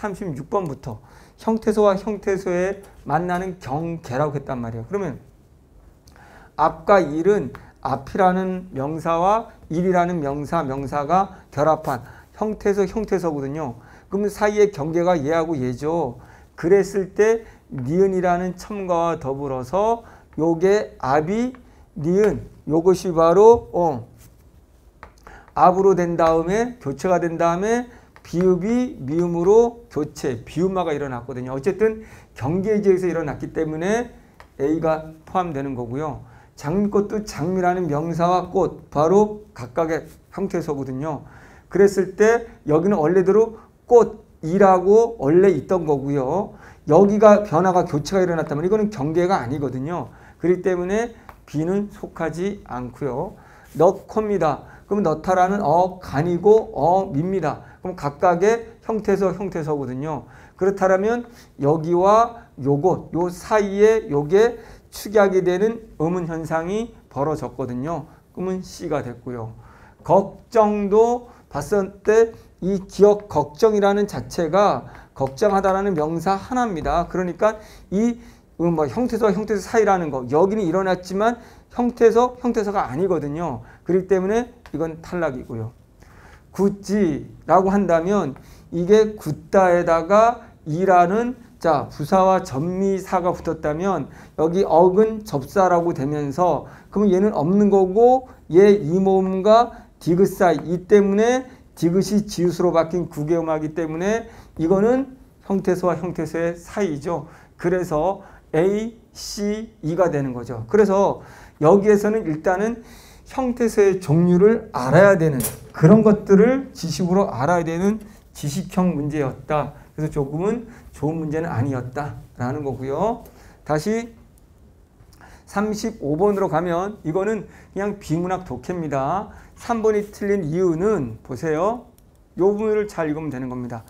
36번부터 형태소와 형태소에 만나는 경계라고 했단 말이에요. 그러면 앞과 일은 앞이라는 명사와 일이라는 명사, 명사가 결합한 형태소, 형태소거든요. 그러면 사이의 경계가 얘하고 얘죠. 그랬을 때 니은이라는 첨가와 더불어서 요게 앞이 니은 요것이 바로 어 앞으로 된 다음에 교체가 된 다음에 비읍이 미음으로 교체 비음화가 일어났거든요. 어쨌든 경계지에서 일어났기 때문에 A가 포함되는 거고요. 장미꽃도 장미라는 명사와 꽃 바로 각각의 형태소거든요. 그랬을 때 여기는 원래대로 꽃이라고 원래 있던 거고요. 여기가 변화가 교체가 일어났다면 이거는 경계가 아니거든요. 그렇기 때문에 B는 속하지 않고요. 넣겁니다. 그럼 넣다라는 어 간이고 어밉니다. 그럼 각각의 형태소 형태소거든요. 그렇다면 여기와 요것 요 사이에 요게 축약이 되는 음운 현상이 벌어졌거든요. 그러면 C가 됐고요. 걱정도 봤을 때 이 기억 걱정이라는 자체가 걱정하다라는 명사 하나입니다. 그러니까 이 뭐 형태소와 형태소 사이라는 거 여기는 일어났지만 형태소 형태소가 아니거든요. 그렇기 때문에 이건 탈락이고요. 굳지라고 한다면 이게 굳다에다가 이라는 자 부사와 전미사가 붙었다면 여기 억은 접사라고 되면서 그러면 얘는 없는 거고 얘 이모음과 디귿 사이 이 때문에 디귿이 지읒으로 바뀐 구개음하기 때문에 이거는 형태소와 형태소의 사이죠. 그래서 A, C, E가 되는 거죠. 그래서 여기에서는 일단은 형태소의 종류를 알아야 되는 그런 것들을 지식으로 알아야 되는 지식형 문제였다. 그래서 조금은 좋은 문제는 아니었다라는 거고요. 다시 35번으로 가면 이거는 그냥 비문학 독해입니다. 3번이 틀린 이유는 보세요. 요 부분을 잘 읽으면 되는 겁니다.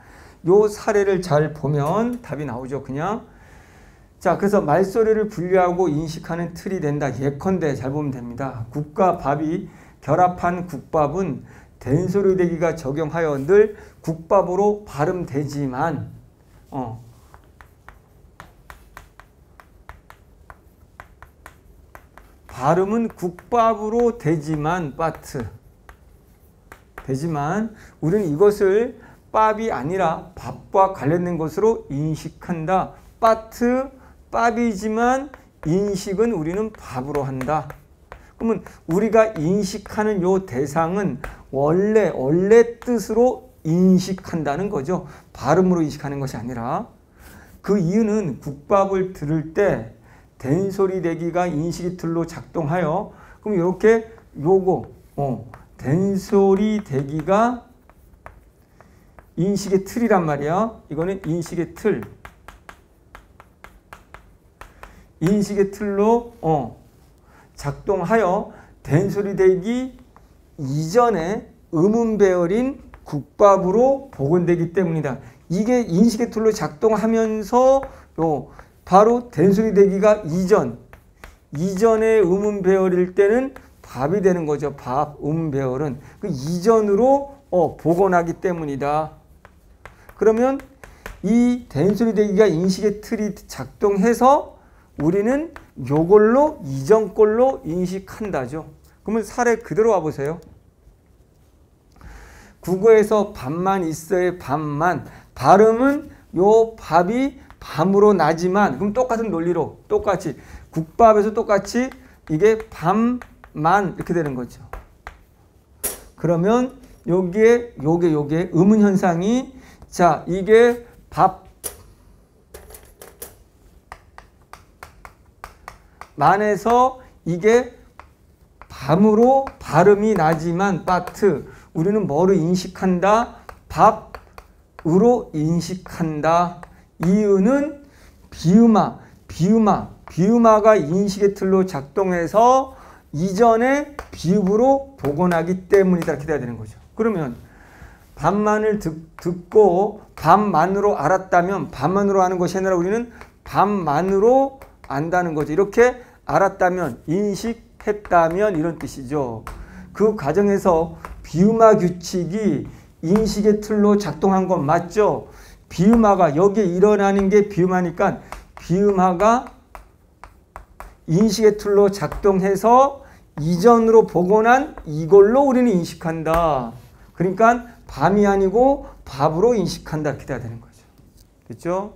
요 사례를 잘 보면 답이 나오죠. 그냥 자 그래서 말소리를 분류하고 인식하는 틀이 된다. 예컨대 잘 보면 됩니다. 국과 밥이 결합한 국밥은 된소리 대기가 적용하여 늘 국밥으로 발음되지만 어, 발음은 국밥으로 되지만 빠트 되지만 우리는 이것을 밥이 아니라 밥과 관련된 것으로 인식한다. 빠트 밥이지만 인식은 우리는 밥으로 한다. 그러면 우리가 인식하는 요 대상은 원래 원래 뜻으로 인식한다는 거죠. 발음으로 인식하는 것이 아니라 그 이유는 국밥을 들을 때 된소리 대기가 인식이 틀로 작동하여 그럼 이렇게 요거 어, 된소리 대기가 인식의 틀이란 말이야. 이거는 인식의 틀. 인식의 틀로 어, 작동하여 된소리 대기 이전에 음운 배열인 국밥으로 복원되기 때문이다. 이게 인식의 틀로 작동하면서 요 바로 된소리 대기가 이전 이전의 음운 배열일 때는 밥이 되는 거죠. 밥, 음 배열은 그 이전으로 어, 복원하기 때문이다. 그러면 이 된소리 대기가 인식의 틀이 작동해서 우리는 요걸로 이전 걸로 인식한다죠. 그러면 사례 그대로 와보세요. 국어에서 밥만 있어요. 밥만. 발음은 요 밥이 밤으로 나지만 그럼 똑같은 논리로 똑같이 국밥에서 똑같이 이게 밤만 이렇게 되는 거죠. 그러면 여기에 요게 요게 음운 현상이 자 이게 밥 만에서 이게 밤으로 발음이 나지만 파트 우리는 뭐를 인식한다? 밥으로 인식한다. 이유는 비음화, 비음화, 비음화가 인식의 틀로 작동해서 이전에 비읍으로 복원하기 때문이다. 이렇게 돼야 되는 거죠. 그러면 반만을 듣, 듣고 반만으로 알았다면 반만으로 아는 것이 아니라 우리는 반만으로 안다는 거죠. 이렇게 알았다면 인식했다면 이런 뜻이죠. 그 과정에서 비음화 규칙이 인식의 틀로 작동한 건 맞죠? 비음화가 여기에 일어나는 게 비음화니까 비음화가 인식의 틀로 작동해서 이전으로 난 이걸로 우리는 인식한다. 그러니까 밤이 아니고 밥으로 인식한다. 이렇게 돼야 되는 거죠. 됐죠?